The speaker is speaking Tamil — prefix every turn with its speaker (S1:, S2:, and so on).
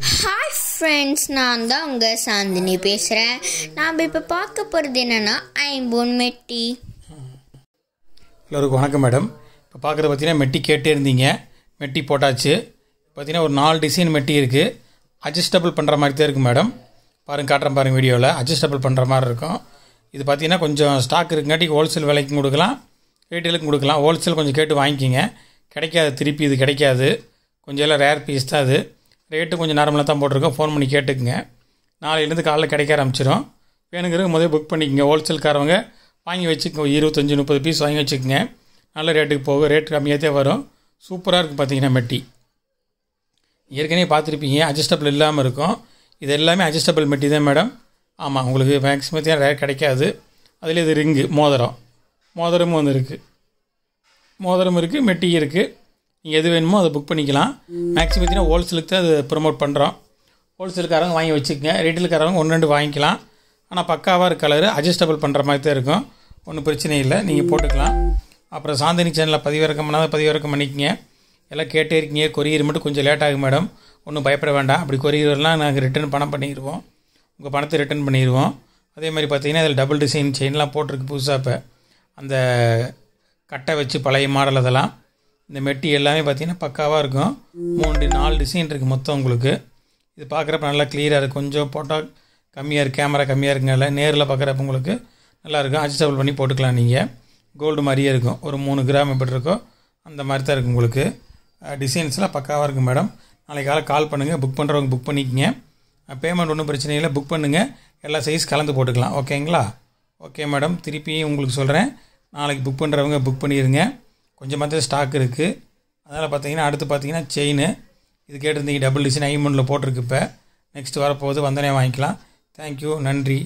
S1: ஹாய் ஃப்ரெண்ட்ஸ் நான் தான் உங்கள் சாந்தினி பேசுகிறேன் நாம் இப்போ பார்க்க போகிறது என்னென்னா ஐம்பொன் மெட்டி.
S2: எல்லோருக்கும் வணக்கம் மேடம். இப்போ பார்க்குறது பார்த்தீங்கன்னா மெட்டி கேட்டே இருந்தீங்க. மெட்டி போட்டாச்சு. பார்த்தீங்கன்னா ஒரு நாலு டிசைன் மெட்டி இருக்குது அட்ஜஸ்டபிள் பண்ணுற மாதிரி தான் இருக்குது மேடம். பாருங்க காட்டுறேன் பாருங்கள் வீடியோவில் அட்ஜஸ்டபிள் பண்ணுற மாதிரி இருக்கும். இது பார்த்தீங்கன்னா கொஞ்சம் ஸ்டாக் இருக்குங்காட்டி ஹோல்சேல் விலைக்கும் கொடுக்கலாம். ரீட்டெயிலுக்கும் கொடுக்கலாம். ஹோல்சேல் கொஞ்சம் கேட்டு வாங்கிக்கிங்க. கிடைக்காது திருப்பி இது கிடைக்காது. கொஞ்சம் எல்லாம் ரேர் பீஸ் தான் அது. ரேட்டு கொஞ்சம் நார்மலாக தான் போட்டிருக்கோம். ஃபோன் பண்ணி கேட்டுக்குங்க. நாளையிலேருந்து காலைல கிடைக்க ஆரம்பிச்சிடும் வேணுங்கிறது முதல்ல புக் பண்ணிக்கோங்க. ஹோல்சேல்காரவங்க வாங்கி வச்சுக்கோ இருபத்தஞ்சி முப்பது பீஸ் வாங்கி வச்சுக்கோங்க. நல்ல ரேட்டுக்கு போகும். ரேட் கம்மியாக தான் வரும். சூப்பராக இருக்குது பார்த்தீங்கன்னா மெட்டி. ஏற்கனவே பார்த்துருப்பீங்க. அட்ஜஸ்டபிள் இல்லாமல் இருக்கும். இது எல்லாமே அட்ஜஸ்டபிள் மெட்டி தான் மேடம் ஆமாம் உங்களுக்கு மேக்ஸிமம் ரேட் கிடைக்காது. அதில் இது ரிங்கு மோதிரம். மோதிரமும் வந்து இருக்குது மோதிரம் இருக்குது மெட்டி இருக்குது நீங்கள் எது வேணுமோ அதை புக் பண்ணிக்கலாம். மேக்ஸிமம் பார்த்தீங்கன்னா ஹோல்சேலுக்கு தான் அது ப்ரொமோட் பண்ணுறோம் ஹோல்சேலுக்காரங்க வாங்கி வச்சுக்கோங்க. ரீட்டெயிலுக்காரங்க ஒன்று ரெண்டு வாங்கிக்கலாம். ஆனால் பக்காவாக இருக்க கலரு அட்ஜஸ்டபிள் பண்ணுற மாதிரி தான் இருக்கும். ஒன்றும் பிரச்சனை இல்லை. நீங்கள் போட்டுக்கலாம். அப்புறம் சாந்தினி சேனலில் பதிவிறக்கம் பண்ணாத பதிவிறக்கம் பண்ணிக்கங்க. எல்லாம் கேட்டே இருக்கீங்க. கொரியர் மட்டும் கொஞ்சம் லேட் ஆகும் மேடம் ஒன்றும் பயப்பட வேண்டாம். அப்படி கொரியர்லாம் நாங்கள் ரிட்டர்ன் பணம் பண்ணிடுவோம் உங்கள் பணத்தை ரிட்டர்ன் பண்ணிடுவோம் அதே மாதிரி பார்த்தீங்கன்னா அதில் டபுள் டிசைன் செயின்லாம் போட்டிருக்கு புதுசாக இப்போ. அந்த கட்டை வச்சு பழைய மாடல் அதெல்லாம். இந்த மெட்டி எல்லாமே பார்த்தீங்கன்னா பக்காவாக இருக்கும். மூணு நாலு டிசைன் இருக்குது மொத்தம் உங்களுக்கு. இது பார்க்குறப்ப நல்லா கிளியராக இருக்குது கொஞ்சம் போட்டால் கம்மியாக இருக்குது கேமரா கம்மியாக இருக்குங்கல்ல நேரில் பார்க்குறப்ப உங்களுக்கு நல்லாயிருக்கும் அட்ஜஸ்டபிள் பண்ணி போட்டுக்கலாம் நீங்கள் கோல்டு மாதிரியே இருக்கும். ஒரு மூணு கிராம் எப்படி இருக்கோ அந்த மாதிரி தான் இருக்கும் உங்களுக்கு. டிசைன்ஸ்லாம் பக்காவாக இருக்கும் மேடம் நாளைக்கு காலை கால் பண்ணுங்கள் புக் பண்ணுறவங்க புக் பண்ணிக்கங்க. பேமெண்ட் ஒன்றும் பிரச்சனை இல்லை. புக் பண்ணுங்கள் எல்லா சைஸ் கலந்து போட்டுக்கலாம். ஓகேங்களா ஓகே மேடம் திருப்பியும் உங்களுக்கு சொல்கிறேன் நாளைக்கு புக் பண்ணுறவங்க புக் பண்ணிடுங்க கொஞ்சமாக ஸ்டாக் இருக்குது அதனால் பார்த்தீங்கன்னா அடுத்து பார்த்தீங்கன்னா செயின் இது கேட்டிருந்தீங்க டபுள் டிசைன் ஐமண்டில் போட்டிருக்கு இப்போ. நெக்ஸ்ட் வரப்போகுது வந்தனே வாங்கிக்கலாம். தேங்க்யூ நன்றி.